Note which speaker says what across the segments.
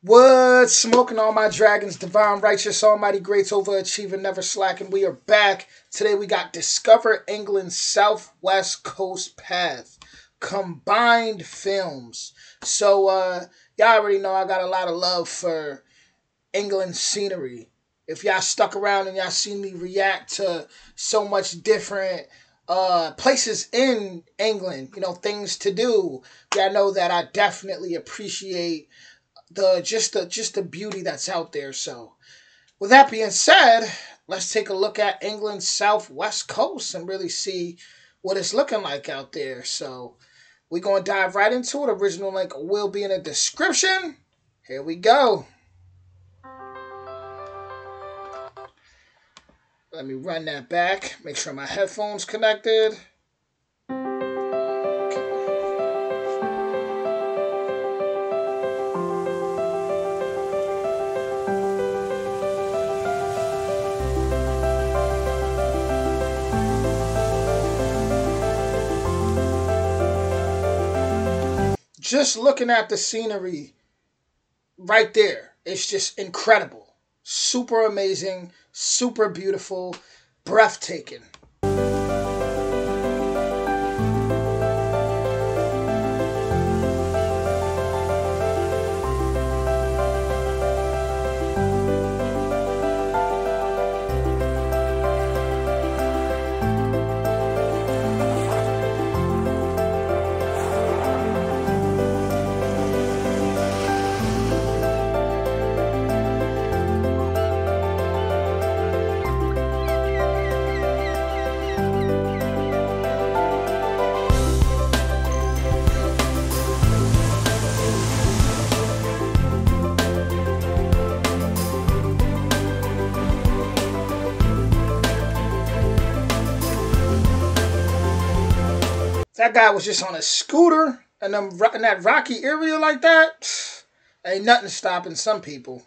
Speaker 1: What smoking all my dragons, divine, righteous, almighty, great, overachiever, never slacking. We are back. Today we got Discover England's Southwest Coast Path. Combined films. So uh y'all already know I got a lot of love for England scenery. If y'all stuck around and y'all seen me react to so much different uh places in England, you know, things to do, y'all know that I definitely appreciate the just the just the beauty that's out there. So, with that being said, let's take a look at England's southwest coast and really see what it's looking like out there. So, we're gonna dive right into it. Original link will be in the description. Here we go. Let me run that back. Make sure my headphones connected. Just looking at the scenery right there, it's just incredible. Super amazing, super beautiful, breathtaking. That guy was just on a scooter and them in that rocky area like that, ain't nothing stopping some people.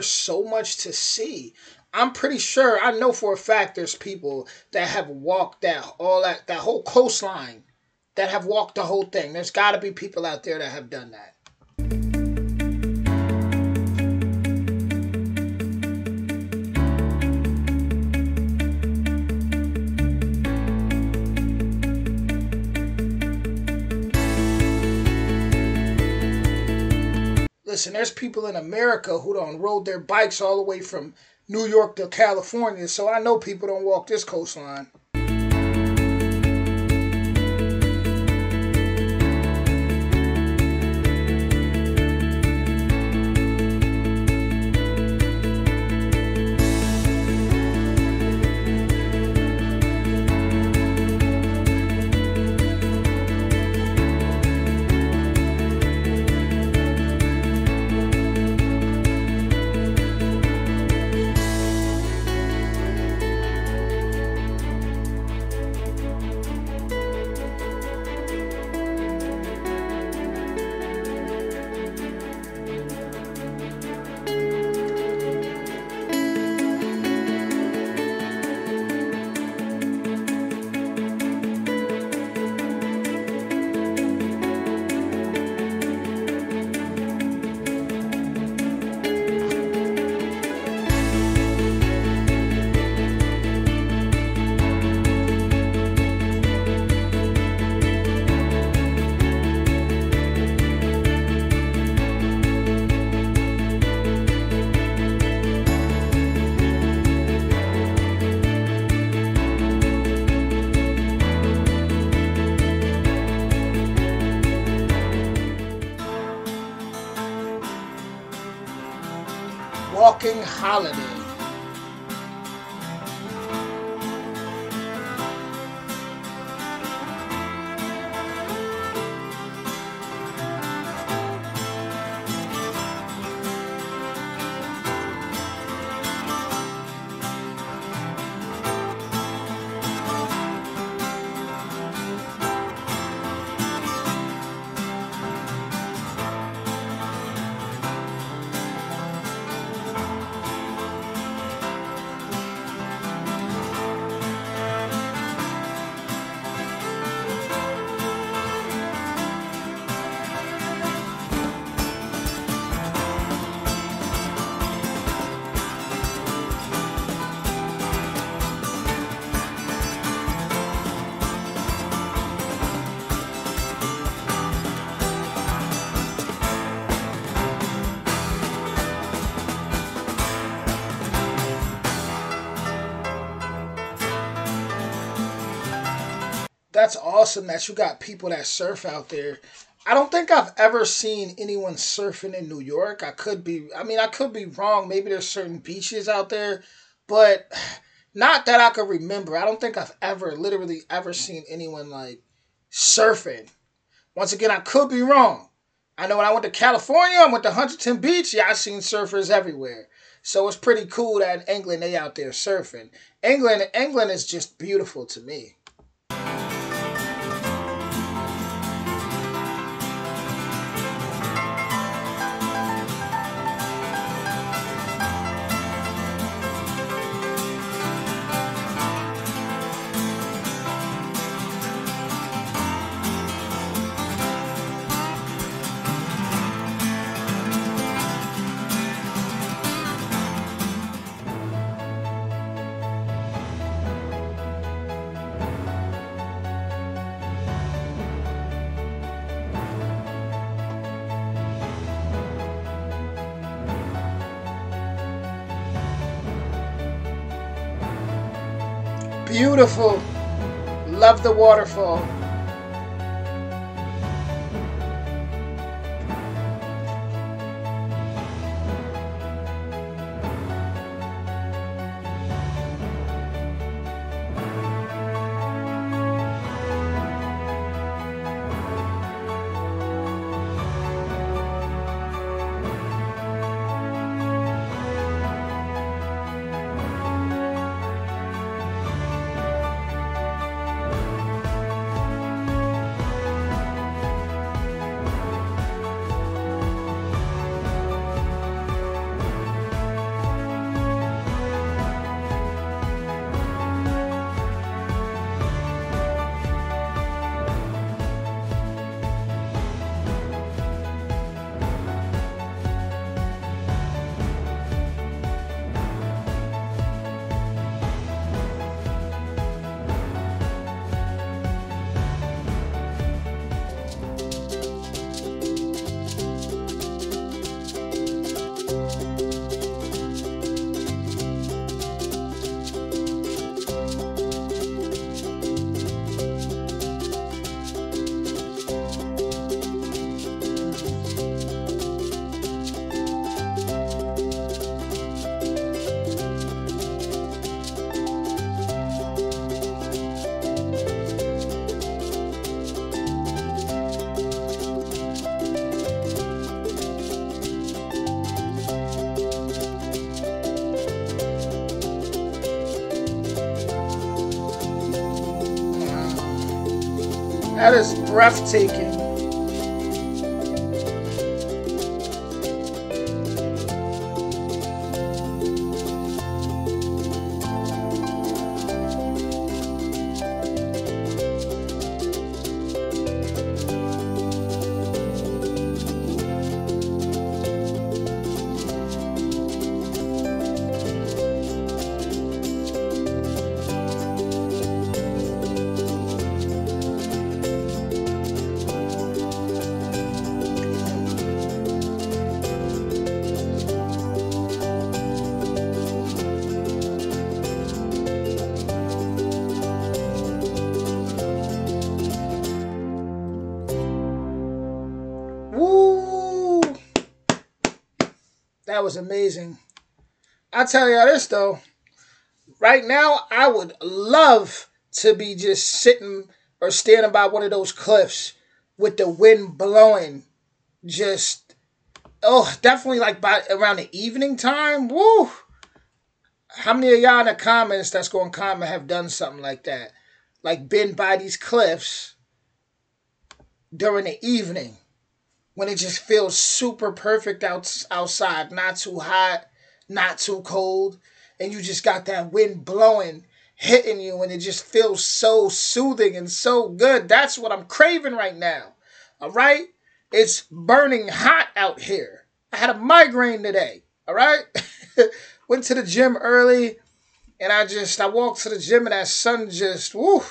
Speaker 1: There's so much to see. I'm pretty sure I know for a fact there's people that have walked that all that that whole coastline that have walked the whole thing. There's got to be people out there that have done that. Listen, there's people in America who don't rode their bikes all the way from New York to California, so I know people don't walk this coastline. Walking Holiday. That's awesome that you got people that surf out there. I don't think I've ever seen anyone surfing in New York. I could be, I mean, I could be wrong. Maybe there's certain beaches out there, but not that I could remember. I don't think I've ever, literally, ever seen anyone like surfing. Once again, I could be wrong. I know when I went to California, I went to Huntington Beach. Yeah, I seen surfers everywhere. So it's pretty cool that in England they out there surfing. England, England is just beautiful to me. Beautiful. Love the waterfall. That is breathtaking. That was amazing. I tell y'all this though. Right now, I would love to be just sitting or standing by one of those cliffs with the wind blowing. Just oh, definitely like by around the evening time. Woo! How many of y'all in the comments that's going to comment have done something like that? Like been by these cliffs during the evening when it just feels super perfect out, outside, not too hot, not too cold, and you just got that wind blowing, hitting you, and it just feels so soothing and so good. That's what I'm craving right now. All right? It's burning hot out here. I had a migraine today. All right? Went to the gym early, and I just I walked to the gym, and that sun just woo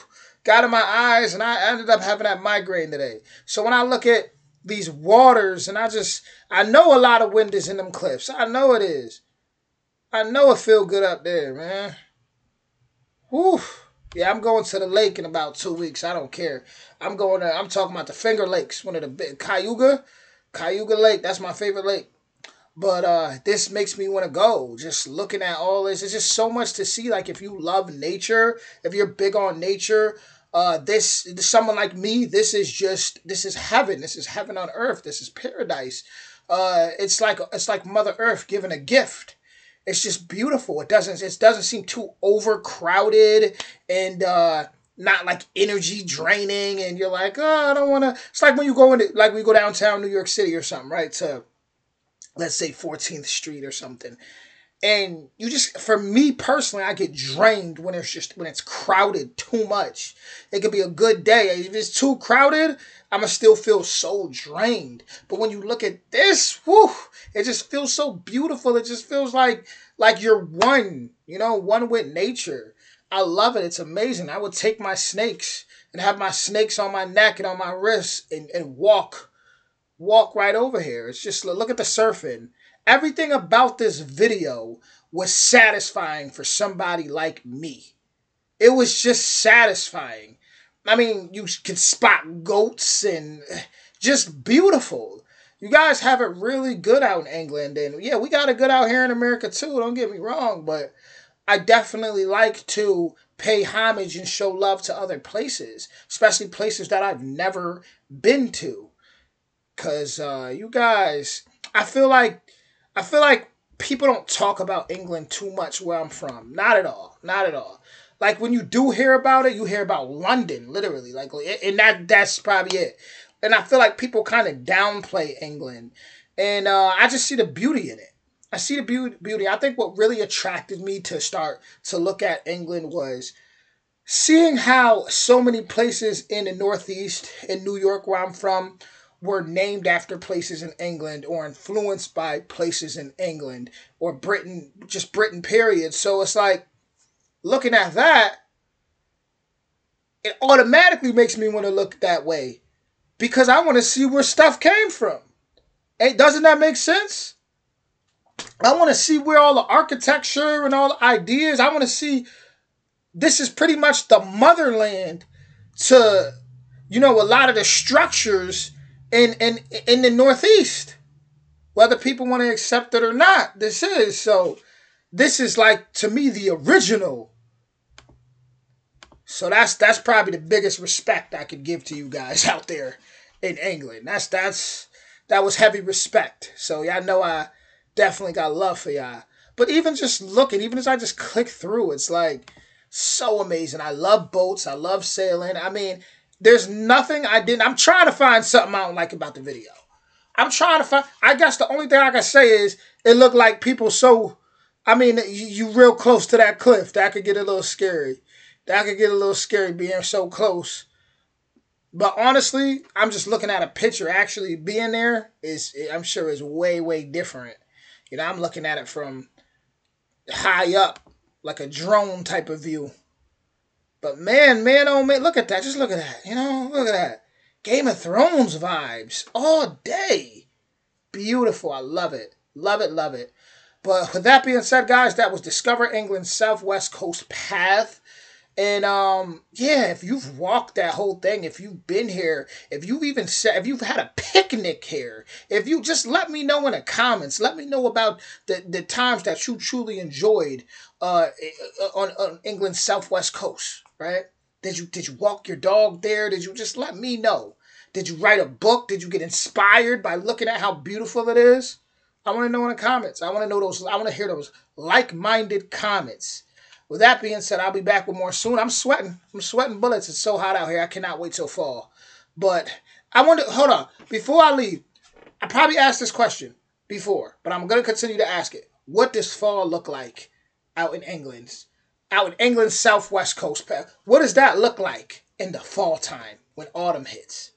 Speaker 1: got in my eyes, and I ended up having that migraine today. So when I look at these waters, and I just I know a lot of wind is in them cliffs. I know it is. I know it feel good up there, man. Whew. Yeah, I'm going to the lake in about two weeks. I don't care. I'm going to. I'm talking about the Finger Lakes, one of the big Cayuga, Cayuga Lake. That's my favorite lake. But uh, this makes me want to go. Just looking at all this, it's just so much to see. Like if you love nature, if you're big on nature, uh, this someone like me, this is just this is heaven. This is heaven on earth. This is paradise. Uh, it's like it's like Mother Earth giving a gift. It's just beautiful. It doesn't it doesn't seem too overcrowded and uh, not like energy draining. And you're like, oh, I don't want to. It's like when you go into like we go downtown New York City or something, right? To let's say 14th Street or something and you just for me personally i get drained when it's just when it's crowded too much. It could be a good day. If it's too crowded i'ma still feel so drained. But when you look at this it just feels so beautiful. It just feels like like you're one you know one with nature. I love it. It's amazing. I would take my snakes and have my snakes on my neck and on my wrists and, and walk walk right over here. It's just look at the surfing Everything about this video was satisfying for somebody like me. It was just satisfying. I mean, you can spot goats and just beautiful. You guys have it really good out in England. And yeah, we got it good out here in America too. Don't get me wrong. But I definitely like to pay homage and show love to other places, especially places that I've never been to. Because uh, you guys, I feel like I feel like people don't talk about England too much where I'm from. Not at all. Not at all. Like when you do hear about it, you hear about London, literally. Like, and that that's probably it. And I feel like people kind of downplay England, and uh, I just see the beauty in it. I see the beauty. Beauty. I think what really attracted me to start to look at England was seeing how so many places in the Northeast, in New York, where I'm from, were named after places in England or influenced by places in England or Britain, just Britain, period. So it's like looking at that, it automatically makes me want to look that way because I want to see where stuff came from. Hey, doesn't that make sense? I want to see where all the architecture and all the ideas, I want to see this is pretty much the motherland to, you know, a lot of the structures in in in the Northeast, whether people want to accept it or not. This is so. This is like to me the original. So that's that's probably the biggest respect I could give to you guys out there in England. That's that's that was heavy respect. So y'all know I definitely got love for y'all. But even just looking, even as I just click through, it's like so amazing. I love boats. I love sailing. I mean, there's nothing I didn't. I'm trying to find something I don't like about the video. I'm trying to find. I guess the only thing I can say is it looked like people so. I mean, you, you real close to that cliff. That could get a little scary. That could get a little scary being so close. But honestly, I'm just looking at a picture. Actually, being there is, I'm sure, is way way different. You know, I'm looking at it from high up, like a drone type of view. But man, man, oh man, look at that. Just look at that. You know, look at that. Game of Thrones vibes all day. Beautiful. I love it. Love it, love it. But with that being said, guys, that was Discover England's Southwest Coast Path. And um, yeah, if you've walked that whole thing, if you've been here, if you've even said, if you've had a picnic here, if you just let me know in the comments, let me know about the the times that you truly enjoyed uh on, on England's southwest coast, right? Did you did you walk your dog there? Did you just let me know? Did you write a book? Did you get inspired by looking at how beautiful it is? I want to know in the comments. I want to know those. I want to hear those like-minded comments. With that being said, I'll be back with more soon. I'm sweating. I'm sweating bullets. It's so hot out here. I cannot wait till fall. But I want to hold on before I leave. I probably asked this question before, but I'm going to continue to ask it. What does fall look like out in England? Out in England's southwest coast. What does that look like in the fall time when autumn hits?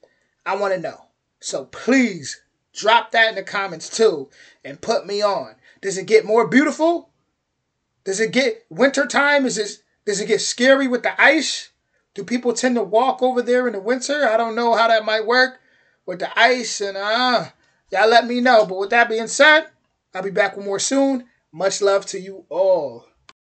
Speaker 1: I want to know. So please drop that in the comments too and put me on. Does it get more beautiful? Does it get wintertime? Is it does it get scary with the ice? Do people tend to walk over there in the winter? I don't know how that might work with the ice and uh y'all let me know. But with that being said, I'll be back with more soon. Much love to you all.